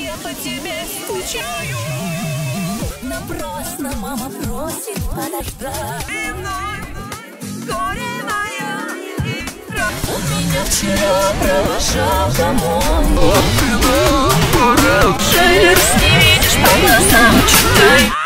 Я по тебе скучаю Напрасно мама просит подождать. И вновь Горе мое У меня вчера провожал домой. Шейлер, не видишь по глазам, читай.